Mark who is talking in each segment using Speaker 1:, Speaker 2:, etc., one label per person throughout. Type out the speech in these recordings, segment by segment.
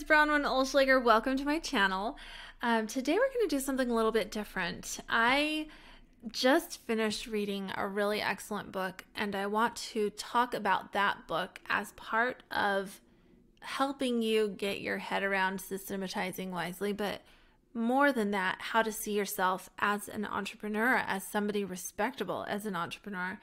Speaker 1: it's Bronwen Oehlschlager. Welcome to my channel. Um, today we're going to do something a little bit different. I just finished reading a really excellent book, and I want to talk about that book as part of helping you get your head around systematizing wisely, but more than that, how to see yourself as an entrepreneur, as somebody respectable as an entrepreneur.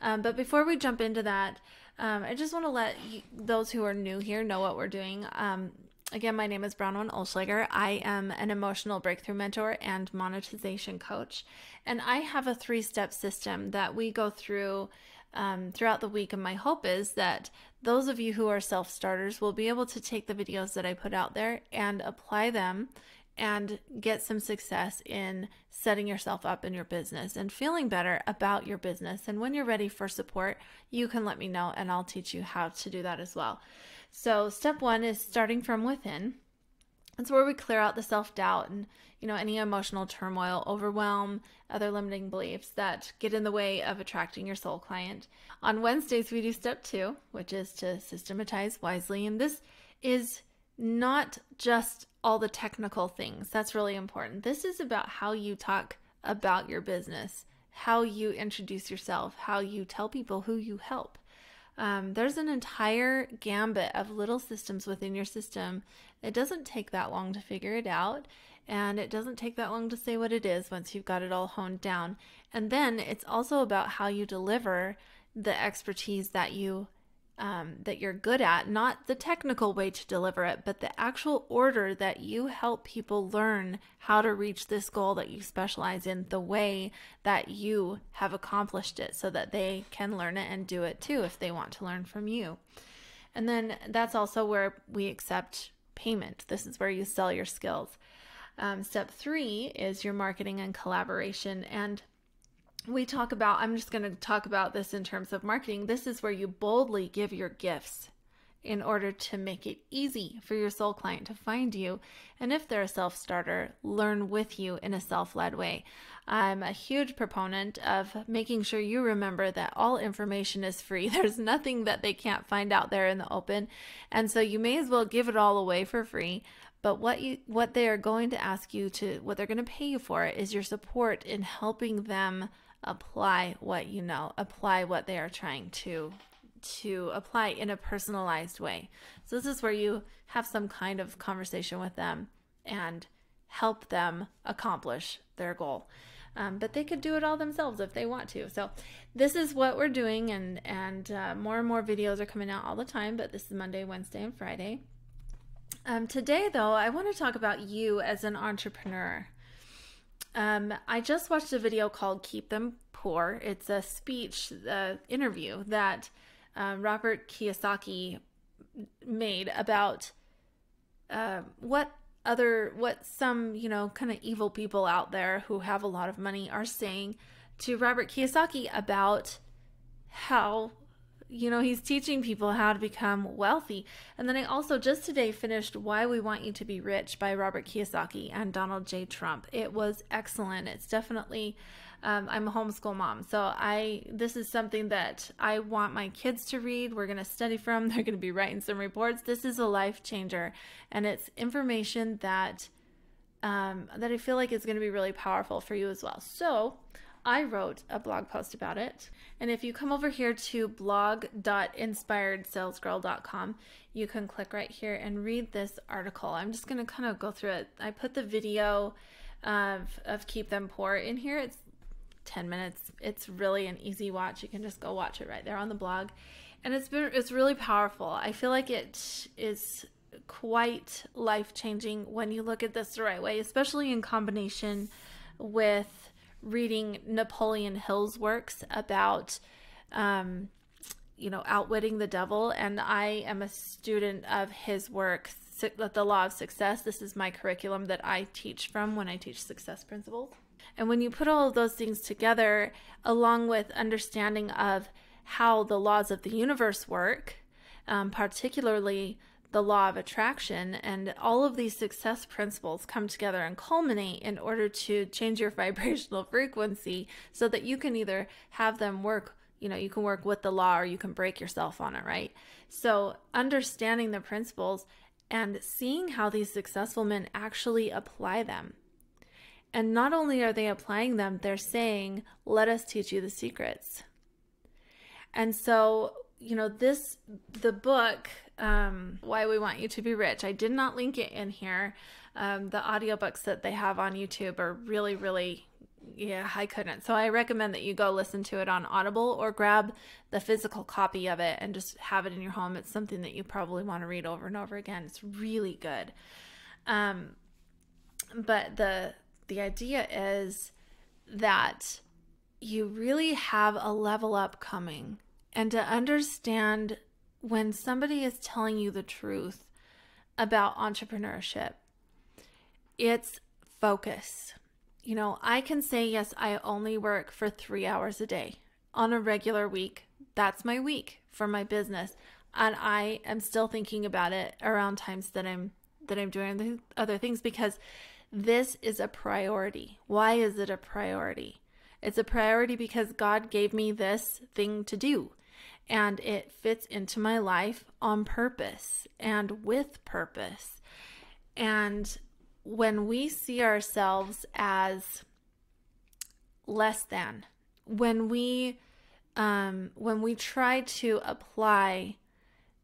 Speaker 1: Um, but before we jump into that, um, I just want to let you, those who are new here know what we're doing. Um, again, my name is Bronwen Oehlschlager. I am an emotional breakthrough mentor and monetization coach. And I have a three step system that we go through um, throughout the week. And my hope is that those of you who are self starters will be able to take the videos that I put out there and apply them and get some success in setting yourself up in your business and feeling better about your business. And when you're ready for support, you can let me know and I'll teach you how to do that as well. So, step one is starting from within. That's where we clear out the self doubt and you know any emotional turmoil, overwhelm, other limiting beliefs that get in the way of attracting your soul client. On Wednesdays we do step 2, which is to systematize wisely and this is not just all the technical things. That's really important. This is about how you talk about your business, how you introduce yourself, how you tell people who you help. Um, there's an entire gambit of little systems within your system. It doesn't take that long to figure it out, and it doesn't take that long to say what it is once you've got it all honed down. And then it's also about how you deliver the expertise that you um, that you're good at, not the technical way to deliver it, but the actual order that you help people learn how to reach this goal that you specialize in, the way that you have accomplished it, so that they can learn it and do it too if they want to learn from you. And then that's also where we accept payment. This is where you sell your skills. Um, step three is your marketing and collaboration. And we talk about, I'm just going to talk about this in terms of marketing. This is where you boldly give your gifts in order to make it easy for your soul client to find you. And if they're a self starter, learn with you in a self led way. I'm a huge proponent of making sure you remember that all information is free. There's nothing that they can't find out there in the open. And so you may as well give it all away for free. But what you what they are going to ask you to what they're going to pay you for is your support in helping them apply what you know, apply what they are trying to to apply in a personalized way. So this is where you have some kind of conversation with them and help them accomplish their goal. Um, but they could do it all themselves if they want to. So this is what we're doing, and and uh, more and more videos are coming out all the time. But this is Monday, Wednesday, and Friday. Um, today, though, I want to talk about you as an entrepreneur. Um, I just watched a video called Keep Them Poor. It's a speech, uh, interview that uh, Robert Kiyosaki made about uh, what other, what some, you know, kind of evil people out there who have a lot of money are saying to Robert Kiyosaki about how you know, he's teaching people how to become wealthy. And then I also just today finished Why We Want You to Be Rich by Robert Kiyosaki and Donald J. Trump. It was excellent. It's definitely um, I'm a homeschool mom, so I this is something that I want my kids to read. We're going to study from. They're going to be writing some reports. This is a life changer, and it's information that um, that I feel like is going to be really powerful for you as well. So I wrote a blog post about it. And if you come over here to blog.inspiredsalesgirl.com, you can click right here and read this article. I'm just going to kind of go through it. I put the video of, of Keep Them Poor in here. It's 10 minutes. It's really an easy watch. You can just go watch it right there on the blog. And it's been it's really powerful. I feel like it is quite life-changing when you look at this the right way, especially in combination with reading Napoleon Hill's works about, um, you know, outwitting the devil. And I am a student of his work, The Law of Success. This is my curriculum that I teach from when I teach success principles. And when you put all of those things together, along with understanding of how the laws of the universe work, um, particularly the law of attraction and all of these success principles come together and culminate in order to change your vibrational frequency so that you can either have them work you know you can work with the law or you can break yourself on it right so understanding the principles and seeing how these successful men actually apply them. And not only are they applying them, they're saying, Let us teach you the secrets. And so, you know, this, the book, um, Why We Want You to Be Rich, I did not link it in here. Um, the audiobooks that they have on YouTube are really, really yeah, I couldn't. So I recommend that you go listen to it on Audible or grab the physical copy of it and just have it in your home. It's something that you probably want to read over and over again. It's really good. Um, but the the idea is that you really have a level up coming and to understand when somebody is telling you the truth about entrepreneurship it's focus you know, I can say, yes, I only work for three hours a day on a regular week. That's my week for my business. And I am still thinking about it around times that I'm that I'm doing other things because this is a priority. Why is it a priority? It's a priority because God gave me this thing to do and it fits into my life on purpose and with purpose. And when we see ourselves as less than, when we um, when we try to apply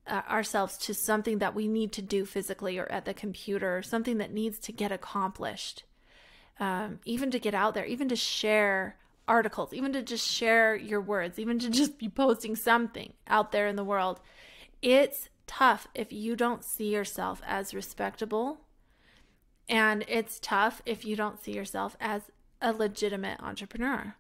Speaker 1: uh, ourselves to something that we need to do physically or at the computer, something that needs to get accomplished, um, even to get out there, even to share articles, even to just share your words, even to just be posting something out there in the world, it's tough if you don't see yourself as respectable and it's tough if you don't see yourself as a legitimate entrepreneur.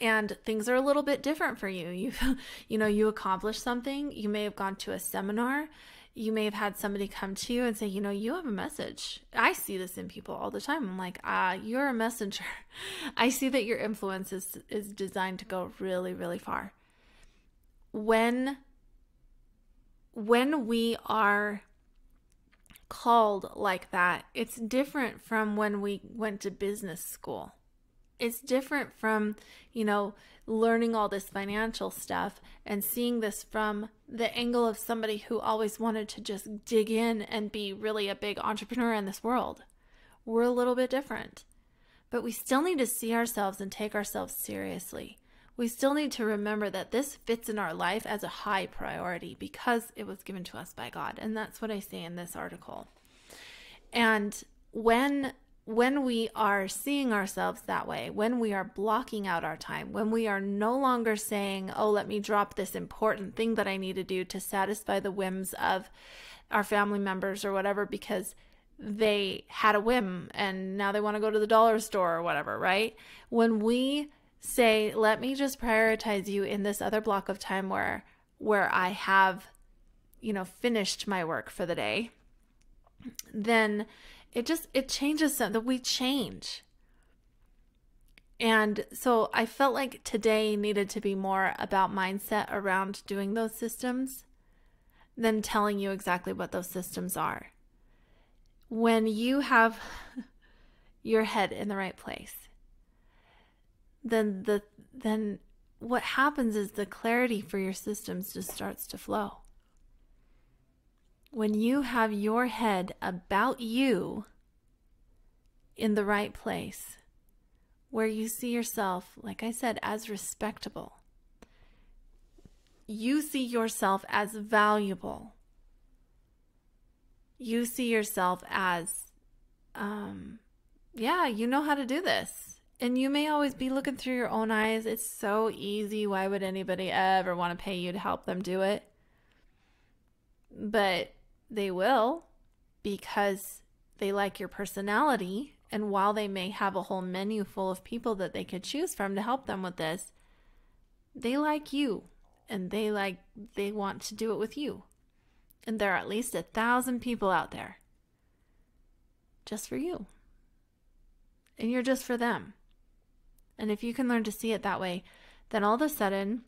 Speaker 1: And things are a little bit different for you. You you know, you accomplished something, you may have gone to a seminar, you may have had somebody come to you and say, you know, you have a message. I see this in people all the time. I'm like, ah, you're a messenger. I see that your influence is, is designed to go really, really far. When when we are called like that, it's different from when we went to business school. It's different from, you know, learning all this financial stuff and seeing this from the angle of somebody who always wanted to just dig in and be really a big entrepreneur in this world. We're a little bit different, but we still need to see ourselves and take ourselves seriously we still need to remember that this fits in our life as a high priority because it was given to us by God. And that's what I say in this article. And when when we are seeing ourselves that way, when we are blocking out our time, when we are no longer saying, "Oh, let me drop this important thing that I need to do to satisfy the whims of our family members or whatever because they had a whim and now they want to go to the dollar store or whatever, right? When we say, let me just prioritize you in this other block of time where where I have, you know, finished my work for the day, then it just it changes something. We change. And so I felt like today needed to be more about mindset around doing those systems than telling you exactly what those systems are. When you have your head in the right place, then the then what happens is the clarity for your systems just starts to flow. When you have your head about you in the right place, where you see yourself, like I said, as respectable, you see yourself as valuable. You see yourself as, um, yeah, you know how to do this and you may always be looking through your own eyes. It's so easy. Why would anybody ever want to pay you to help them do it? But they will because they like your personality. And while they may have a whole menu full of people that they could choose from to help them with this, they like you and they like, they want to do it with you. And there are at least a thousand people out there just for you. And you're just for them. And if you can learn to see it that way, then all of a sudden,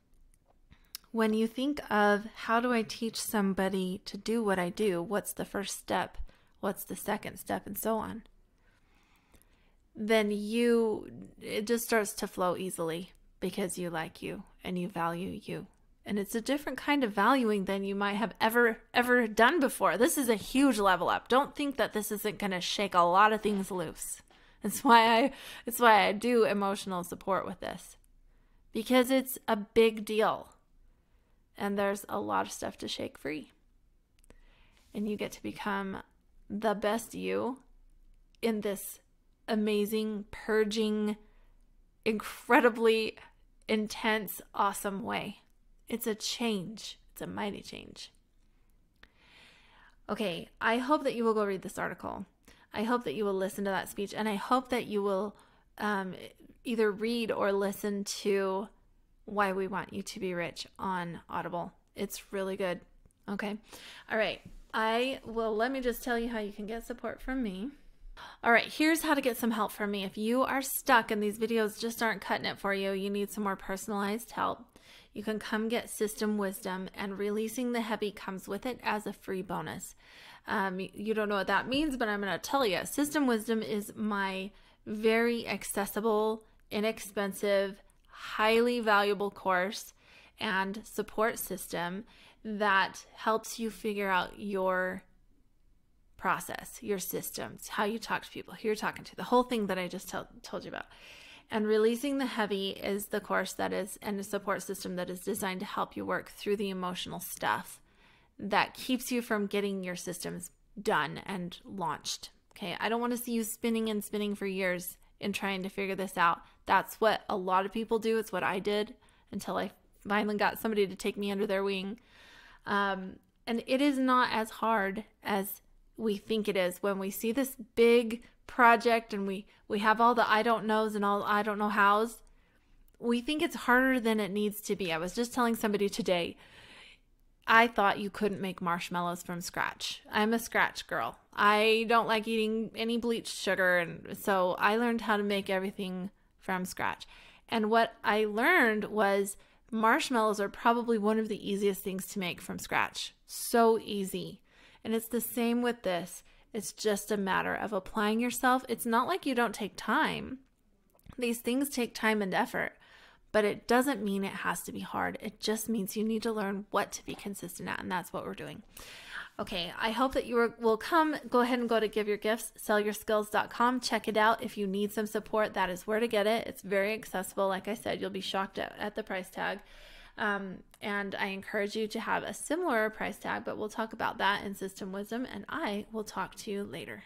Speaker 1: when you think of how do I teach somebody to do what I do, what's the first step, what's the second step, and so on, then you, it just starts to flow easily because you like you and you value you And it's a different kind of valuing than you might have ever ever done before. This is a huge level up. Don't think that this isn't going to shake a lot of things loose. That's why I it's why I do emotional support with this. Because it's a big deal. And there's a lot of stuff to shake free. And you get to become the best you in this amazing, purging, incredibly intense, awesome way. It's a change, it's a mighty change. Okay, I hope that you will go read this article. I hope that you will listen to that speech, and I hope that you will um, either read or listen to Why We Want You to Be Rich on Audible. It's really good. Okay. All right. I will let me just tell you how you can get support from me. All right, here's how to get some help from me. If you are stuck and these videos just aren't cutting it for you, you need some more personalized help. You can come get System Wisdom, and releasing the heavy comes with it as a free bonus. Um, you don't know what that means, but I'm going to tell you. System Wisdom is my very accessible, inexpensive, highly valuable course and support system that helps you figure out your process, your systems, how you talk to people, who you're talking to, the whole thing that I just told you about. And releasing the heavy is the course that is and a support system that is designed to help you work through the emotional stuff that keeps you from getting your systems done and launched. Okay, I don't want to see you spinning and spinning for years in trying to figure this out. That's what a lot of people do. It's what I did until I finally got somebody to take me under their wing. Um, and it is not as hard as we think it is when we see this big project and we we have all the I don't knows and all I don't know hows. We think it's harder than it needs to be. I was just telling somebody today. I thought you couldn't make marshmallows from scratch. I'm a scratch girl. I don't like eating any bleached sugar and so I learned how to make everything from scratch. And what I learned was marshmallows are probably one of the easiest things to make from scratch. So easy. And it's the same with this. It's just a matter of applying yourself. It's not like you don't take time. These things take time and effort, but it doesn't mean it has to be hard. It just means you need to learn what to be consistent at, and that's what we're doing. Okay, I hope that you will come. Go ahead and go to Give Your Gifts, sellyourskills.com. Check it out. If you need some support, that is where to get it. It's very accessible. Like I said, you'll be shocked at, at the price tag. Um, and I encourage you to have a similar price tag, but we'll talk about that in System Wisdom, and I will talk to you later.